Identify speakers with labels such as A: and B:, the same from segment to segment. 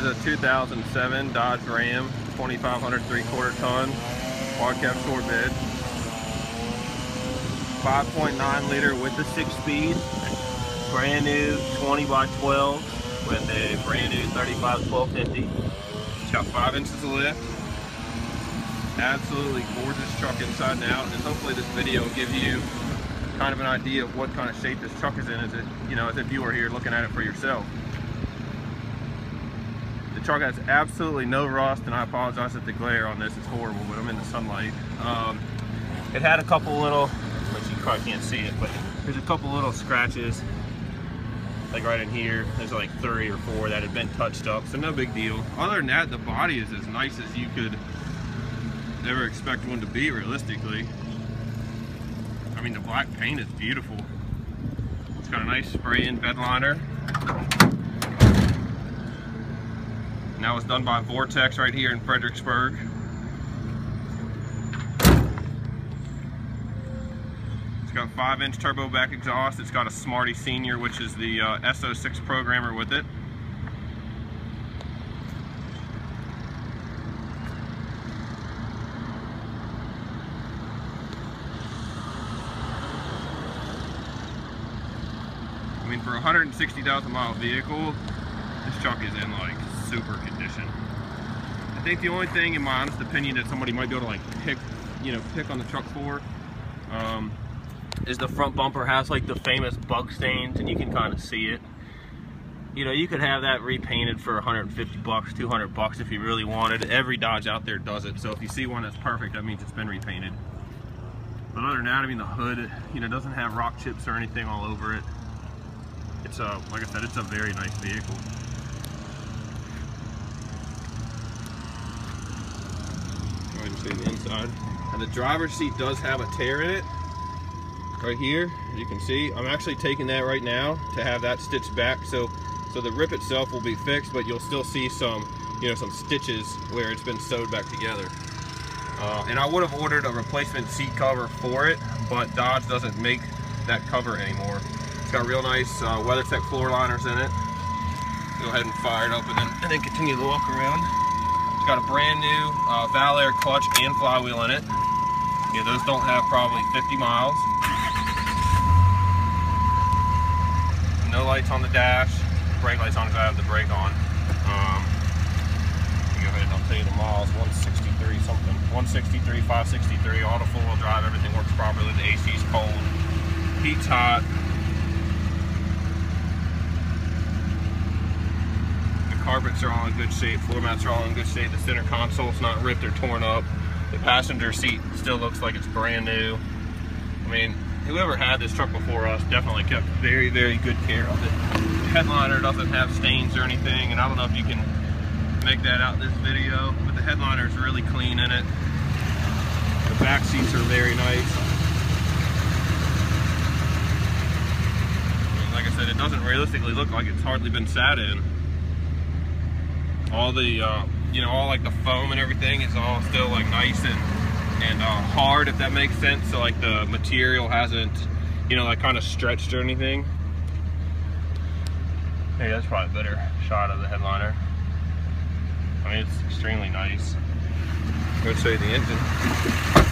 A: is a 2007 Dodge Ram 2500 three-quarter ton cab short bed. 5.9 liter with the six speed. Brand new 20 by 12 with a brand new 35 1250. It's got five inches of lift. Absolutely gorgeous truck inside and out. And hopefully this video will give you kind of an idea of what kind of shape this truck is in as it, you know, as if you were here looking at it for yourself. The truck has absolutely no rust, and I apologize if the glare on this is horrible, but I'm in the sunlight. Um, it had a couple little, which you probably can't see it, but there's a couple little scratches, like right in here. There's like three or four that had been touched up, so no big deal. Other than that, the body is as nice as you could ever expect one to be, realistically. I mean, the black paint is beautiful. It's got a nice spray-in bed liner. And that was done by Vortex right here in Fredericksburg. It's got 5-inch turbo back exhaust. It's got a Smarty Senior, which is the uh, SO6 programmer with it. I mean, for a 160,000 mile vehicle, this truck is in like super condition. I think the only thing, in my honest opinion, that somebody might be able to like pick, you know, pick on the truck for, um, is the front bumper has like the famous bug stains, and you can kind of see it. You know, you could have that repainted for 150 bucks, 200 bucks if you really wanted. Every Dodge out there does it. So if you see one that's perfect, that means it's been repainted. But other than that, I mean, the hood, you know, doesn't have rock chips or anything all over it. It's a, like I said, it's a very nice vehicle. The inside. And the driver's seat does have a tear in it. Right here, you can see. I'm actually taking that right now to have that stitched back. So, so the rip itself will be fixed, but you'll still see some, you know, some stitches where it's been sewed back together. Uh, and I would have ordered a replacement seat cover for it, but Dodge doesn't make that cover anymore. It's got real nice uh, WeatherTech floor liners in it. Go ahead and fire it up and then, and then continue to walk around. Got a brand new uh, Valair clutch and flywheel in it. Yeah, those don't have probably 50 miles. No lights on the dash. Brake lights on if I have the brake on. Um, go ahead and I'll tell you the miles. 163 something. 163, 563, auto four-wheel drive. Everything works properly. The AC's cold. Heat's hot. Carpets are all in good shape, floor mats are all in good shape, the center console's not ripped or torn up, the passenger seat still looks like it's brand new. I mean, whoever had this truck before us definitely kept very, very good care of it. The headliner doesn't have stains or anything, and I don't know if you can make that out in this video, but the headliner is really clean in it. The back seats are very nice. Like I said, it doesn't realistically look like it's hardly been sat in all the uh, you know all like the foam and everything is all still like nice and and uh, hard if that makes sense. So like the material hasn't you know like kind of stretched or anything. Hey that's probably a better shot of the headliner. I mean it's extremely nice. Go show you the engine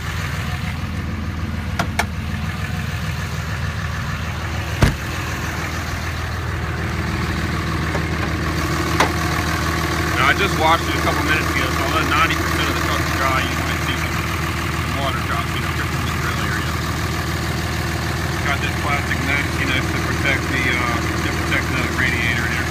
A: just washed it a couple minutes ago, so although 90% of the truck is dry, you might see some, some water drops, you know, from the grill area. Got this plastic mesh, you know, to protect the, uh, to protect the radiator and air.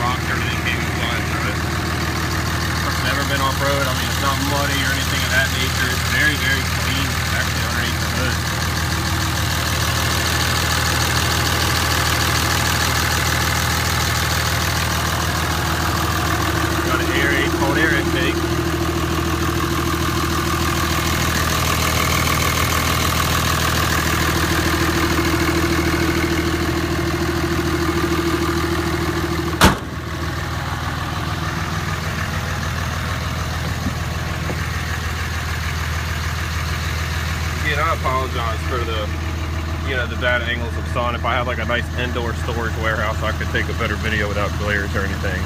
A: Rocks, everything came flying through it. It's never been off-road, I mean, it's not muddy or anything of that nature. It's very, very clean, actually, underneath the hood. cold air intake. Again, I apologize for the, you know, the bad angles of sun. If I had like a nice indoor storage warehouse, I could take a better video without glares or anything.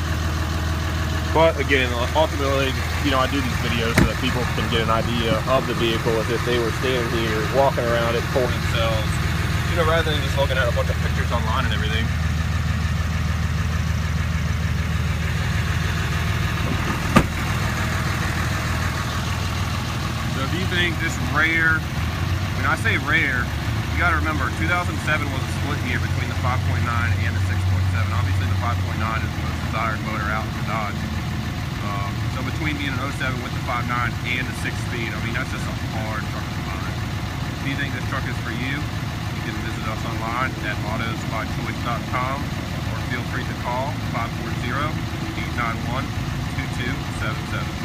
A: But again, ultimately, you know, I do these videos so that people can get an idea of the vehicle as if they were standing here, walking around it for themselves, you know, rather than just looking at a bunch of pictures online and everything. So if you think this rare, when I say rare, you got to remember 2007 was a split year between the 5.9 and the 6.7. Obviously, the 5.9 is the most desired motor out the Dodge. Um, so between being an 07 with the 5.9 and the 6-speed, I mean, that's just a hard truck to find. If you think this truck is for you, you can visit us online at autosbychoice.com or feel free to call 540-891-2277.